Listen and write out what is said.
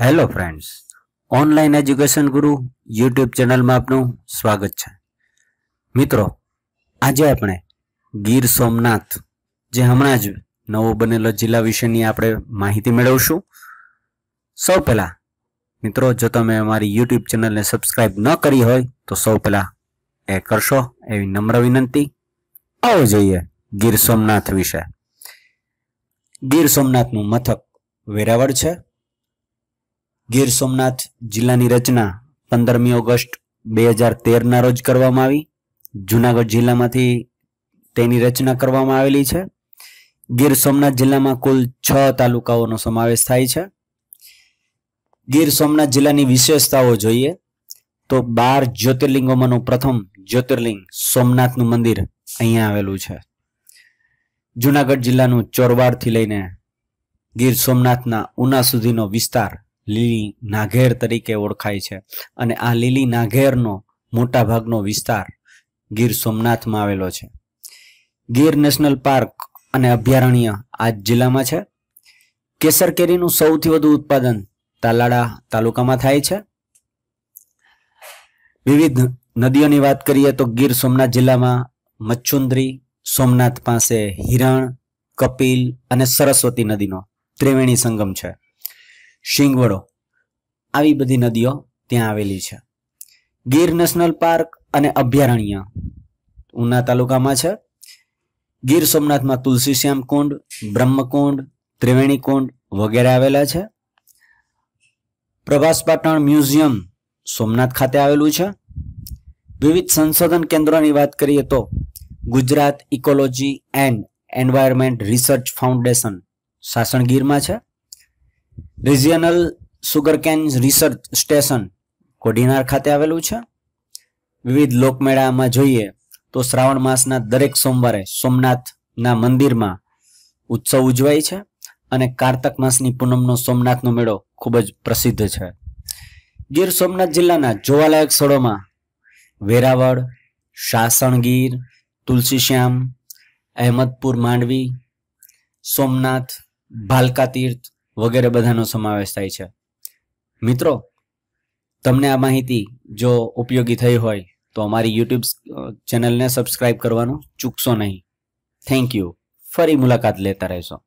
Hello friends online education guru YouTube ચેનલમાં આપનું સ્વાગત છે. મિત્રો, આજે આપણે ગીર સોમનાથ, જે હમણાં જ નવો બનેલો જિલ્લા વિશેની આપણે માહિતી મેળવશું. સૌ પહેલાં, મિત્રો, જો તમે અમારી યુટ્યુબ ચેનલને સબસ્ક્રાઇબ ન કરી હોય, તો સૌ પહેલાં એ કરશો એવી નમ્ર વિનંતી. આવો જોઈએ ગીર સોમનાથ વિશે. ગીર સોમનાથનું મથક વેરાવળ છે. ગીર સોમનાથ જિલ્લાની રચના પંદરમી ઓગસ્ટ બે હજાર તેરના રોજ કરવામાં આવી. જુનાગઢ જિલ્લામાંથી તેની રચના કરવામાં આવેલી છે. ગીર સોમનાથ જિલ્લામાં કુલ છ તાલુકાઓનો સમાવેશ થાય છે. ગીર સોમનાથ જિલ્લાની વિશેષતાઓ જોઈએ તો બાર જ્યોતિર્લિંગોમાંનું પ્રથમ જ્યોતિર્લિંગ સોમનાથનું મંદિર અહીંયા આવેલું છે. જુનાગઢ જિલ્લાનું ચોરવાડથી લઈને ગીર સોમનાથના ઉના સુધીનો વિસ્તાર લીલી નાઘેર તરીકે ઓળખાય છે. અને આ લીલી નાઘેરનો મોટા ભાગનો વિસ્તાર ગીર સોમનાથમાં આવેલો છે. ગીર નેશનલ પાર્ક અને અભયારણ્ય આ જ જિલ્લામાં છે. કેસર કેરીનું સૌથી વધુ ઉત્પાદન તાલાડા તાલુકામાં થાય છે. વિવિધ નદીઓની વાત કરીએ તો ગીર સોમનાથ જિલ્લામાં મચ્છુંદ્રી, સોમનાથ પાસે હિરણ, કપિલ અને સરસ્વતી નદીનો ત્રિવેણી સંગમ છે. શિંગવડો. આવી બધી નદીઓ ત્યાં આવેલી છે. ગીર નેશનલ પાર્ક અને અભયારણ્ય ઉના તાલુકામાં છે. ગીર સોમનાથમાં તુલસીશ્યામ કુંડ, બ્રહ્મકુંડ, ત્રિવેણી કુંડ વગેરે આવેલા છે. પ્રભાસ પાટણ મ્યુઝિયમ સોમનાથ ખાતે આવેલું છે. વિવિધ સંશોધન કેન્દ્રોની વાત કરીએ તો Gujarat ecology and environment research foundation સાસણગીરમાં છે. Regional sugarcane research station Kodinar ખાતે આવેલું છે. વિવિધ લોકમેળામાં જોઈએ તો શ્રાવણ માસના દરેક સોમવારે સોમનાથના મંદિરમાં ઉત્સવ ઉજવાય છે અને કારતક માસની પૂનમનો સોમનાથનો મેળો ખૂબ જ પ્રસિદ્ધ છે. ગીર સોમનાથ જિલ્લાના જોવાલાયક સ્થળોમાં વેરાવળ, સાસણગીર, તુલસીશ્યામ, અહેમદપુર માંડવી, સોમનાથ, ભાલકા તીર્થ વગેરે બધાનો સમાવેશ થાય છે. મિત્રો, તમને આ માહિતી જો ઉપયોગી થઈ હોય, તો અમારી યુટ્યુબ ચેનલને સબસ્ક્રાઇબ કરવાનું ચૂકશો નહીં. થેન્ક યુ ફરી મુલાકાત લેતા રહેશો.